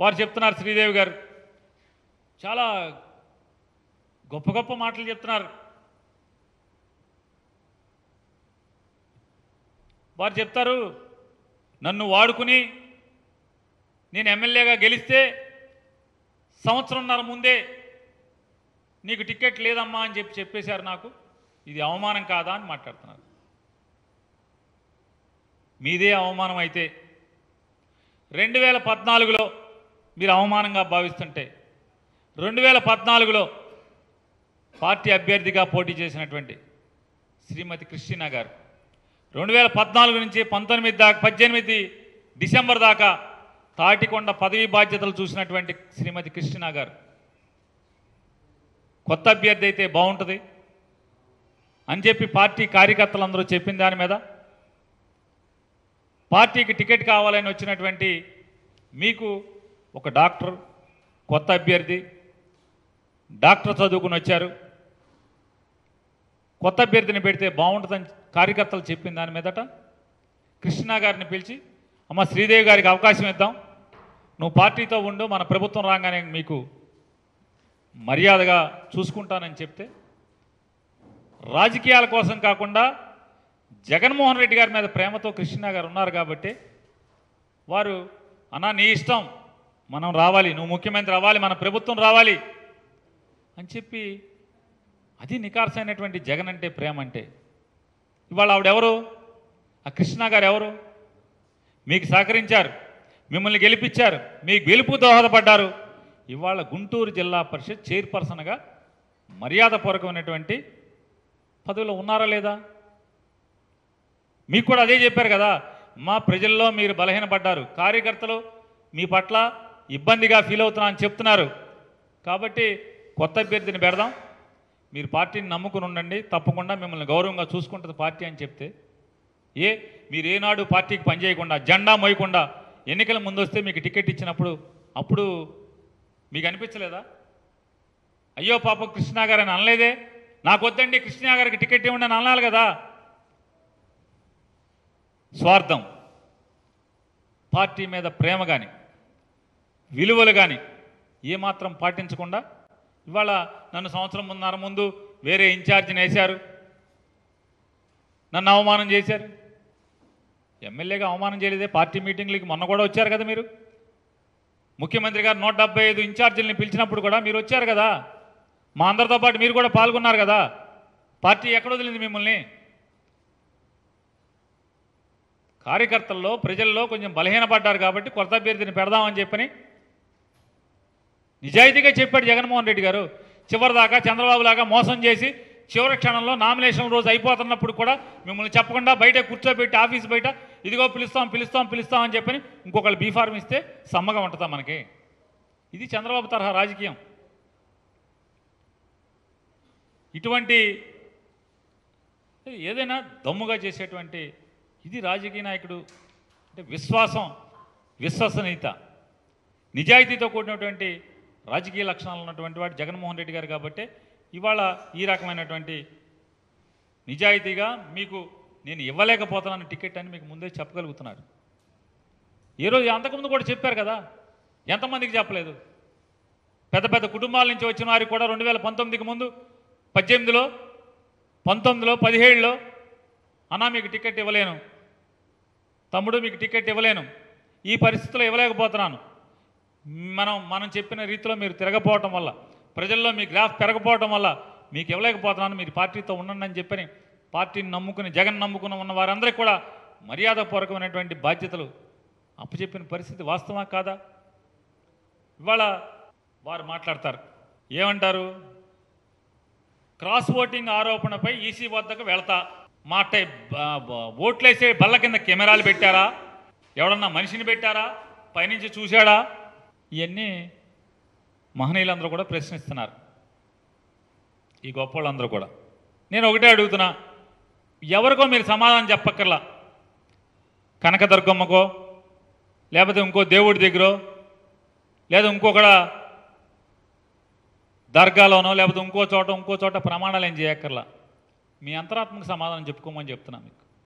వారు చెప్తున్నారు శ్రీదేవి గారు. చాలా గొప్ప గొప్ప మాటలు చెప్తున్నారు. వారు చెప్తారు నన్ను వాడుకుని నేను ఎమ్మెల్యేగా గెలిస్తే సంవత్సరంన్నర ముందే నీకు టికెట్ లేదమ్మా అని చెప్పి చెప్పేశారు నాకు. ఇది అవమానం కాదా అని మాట్లాడుతున్నారు. మీదే అవమానం అయితే రెండు వేల పద్నాలుగులో మీరు అవమానంగా భావిస్తుంటే రెండు వేల పద్నాలుగులో పార్టీ అభ్యర్థిగా పోటీ చేసినటువంటి శ్రీమతి క్రిస్టినా గారు రెండు వేల పద్నాలుగు నుంచి పంతొమ్మిది దాకా పద్దెనిమిది డిసెంబర్ దాకా తాటికొండ పదవి బాధ్యతలు చూసినటువంటి శ్రీమతి కృష్ణ గారు కొత్త అభ్యర్థి అయితే బాగుంటుంది అని చెప్పి పార్టీ కార్యకర్తలందరూ చెప్పిన దాని మీద పార్టీకి టికెట్ కావాలని వచ్చినటువంటి మీకు ఒక డాక్టర్ కొత్త అభ్యర్థి డాక్టర్ చదువుకుని వచ్చారు. కొత్త అభ్యర్థిని పెడితే బాగుంటుందని కార్యకర్తలు చెప్పిన దాని మీదట కృష్ణ గారిని పిలిచి అమ్మ శ్రీదేవి గారికి అవకాశం ఇద్దాం. నువ్వు పార్టీతో ఉండు మన ప్రభుత్వం రాగానే మీకు మర్యాదగా చూసుకుంటానని చెప్తే రాజకీయాల కోసం కాకుండా జగన్మోహన్ రెడ్డి గారి మీద ప్రేమతో కృష్ణ గారు ఉన్నారు కాబట్టి వారు అన్నా నీ ఇష్టం. మనం రావాలి నువ్వు ముఖ్యమంత్రి అవ్వాలి మన ప్రభుత్వం రావాలి అని చెప్పి అది నికార్సైనటువంటి జగన్ అంటే ప్రేమ అంటే. ఇవాళ ఆవిడెవరు ఆ కృష్ణ గారు ఎవరు? మీకు సహకరించారు మిమ్మల్ని గెలిపించారు మీకు గెలుపు దోహదపడ్డారు. ఇవాళ గుంటూరు జిల్లా పరిషత్ చైర్పర్సన్గా మర్యాదపూర్వకమైనటువంటి పదవిలో ఉన్నారా లేదా? మీకు కూడా అదే చెప్పారు కదా మా ప్రజల్లో మీరు బలహీనపడ్డారు. కార్యకర్తలు మీ పట్ల ఇబ్బందిగా ఫీల్ అవుతున్నా అని చెప్తున్నారు. కాబట్టి కొత్త అభ్యర్థిని పెడదాం. మీరు పార్టీని నమ్ముకుని ఉండండి. తప్పకుండా మిమ్మల్ని గౌరవంగా చూసుకుంటుంది పార్టీ అని చెప్తే. ఏ మీరు ఏనాడు పార్టీకి పనిచేయకుండా జెండా మోయకుండా ఎన్నికల ముందు వస్తే మీకు టికెట్ ఇచ్చినప్పుడు అప్పుడు మీకు అనిపించలేదా? అయ్యో పాప కృష్ణా గారు అని అనలేదే? నాకు వద్దండి కృష్ణా గారికి టికెట్ ఇవ్వండి అని అనాలి కదా? స్వార్థం. పార్టీ మీద ప్రేమ కానీ విలువలు కానీ ఏమాత్రం పాటించకుండా ఇవాళ నన్ను సంవత్సరం ముందర ముందు వేరే ఇన్ఛార్జిని వేశారు. నన్ను అవమానం చేశారు. ఎమ్మెల్యేగా అవమానం చేయలేదే పార్టీ మీటింగ్లకి మొన్న కూడా వచ్చారు కదా మీరు. ముఖ్యమంత్రి గారు నూట డెబ్బై ఐదు ఇన్ఛార్జీలని పిలిచినప్పుడు కూడా మీరు వచ్చారు కదా. మా అందరితో పాటు మీరు కూడా పాల్గొన్నారు కదా. పార్టీ ఎక్కడ వదిలింది మిమ్మల్ని? కార్యకర్తల్లో ప్రజల్లో కొంచెం బలహీనపడ్డారు కాబట్టి కొత్త అభ్యర్థిని పెడదామని చెప్పని నిజాయితీగా చెప్పాడు జగన్మోహన్ రెడ్డి గారు. చివరిదాకా చంద్రబాబు లాగా మోసం చేసి చివరి క్షణంలో నామినేషన్ రోజు అయిపోతున్నప్పుడు కూడా మిమ్మల్ని చెప్పకుండా బయట కూర్చోబెట్టి ఆఫీస్ బయట ఇదిగో పిలుస్తాం పిలుస్తాం పిలుస్తాం అని చెప్పని ఇంకొకళ్ళు బీఫార్మ్ ఇస్తే సమ్మగా ఉంటుందా మనకి? ఇది చంద్రబాబు తరహా రాజకీయం. ఇటువంటి ఏదైనా దమ్ముగా చేసేటువంటి ఇది రాజకీయ నాయకుడు అంటే విశ్వాసం విశ్వసనీయత నిజాయితీతో కూడినటువంటి రాజకీయ లక్షణాలు ఉన్నటువంటి వాడు జగన్మోహన్ రెడ్డి గారు కాబట్టి ఇవాళ ఈ రకమైనటువంటి నిజాయితీగా మీకు నేను ఇవ్వలేకపోతున్నాను టికెట్ అని మీకు ముందే చెప్పగలుగుతున్నారు ఈరోజు రోజు అంతకుముందు కూడా చెప్పారు కదా ఎంతమందికి చెప్పలేదు? పెద్ద పెద్ద కుటుంబాల నుంచి వచ్చిన వారికి కూడా రెండు వేల పంతొమ్మిదికి ముందు పద్దెనిమిదిలో పంతొమ్మిదిలో పదిహేడులో అన్నా మీకు టికెట్ ఇవ్వలేను. తమ్ముడు మీకు టికెట్ ఇవ్వలేను. ఈ పరిస్థితిలో ఇవ్వలేకపోతున్నాను. మనం మనం చెప్పిన రీతిలో మీరు తిరగపోవటం వల్ల ప్రజల్లో మీ గ్రాఫ్ పెరగపోవటం వల్ల మీకు ఇవ్వలేకపోతున్నాను మీరు పార్టీతో ఉండండి అని చెప్పని పార్టీని నమ్ముకుని జగన్ నమ్ముకుని ఉన్న వారందరికీ కూడా మర్యాదపూర్వకమైనటువంటి బాధ్యతలు అప్పచెప్పిన పరిస్థితి వాస్తవా కాదా? ఇవాళ వారు మాట్లాడతారు. ఏమంటారు? క్రాస్ ఓటింగ్ ఆరోపణపై ఈసీ వద్దకు వెళ్తా. మాట ఓట్లేసే బల్ల కింద కెమెరాలు పెట్టారా? ఎవడన్నా మనిషిని పెట్టారా? పైనుంచి చూశాడా? ఇవన్నీ మహనీయులందరూ కూడా ప్రశ్నిస్తున్నారు. ఈ గొప్ప వాళ్ళందరూ కూడా. నేను ఒకటే అడుగుతున్నా ఎవరికో మీరు సమాధానం చెప్పక్కర్లా? కనకదుర్గమ్మకో లేకపోతే ఇంకో దేవుడి దగ్గరో లేదా ఇంకొకడ దర్గాలోనో లేకపోతే ఇంకో చోట ఇంకో చోట ప్రమాణాలు ఏం చేయక్కర్లా? మీ అంతరాత్మకు సమాధానం చెప్పుకోమని చెప్తున్నా మీకు.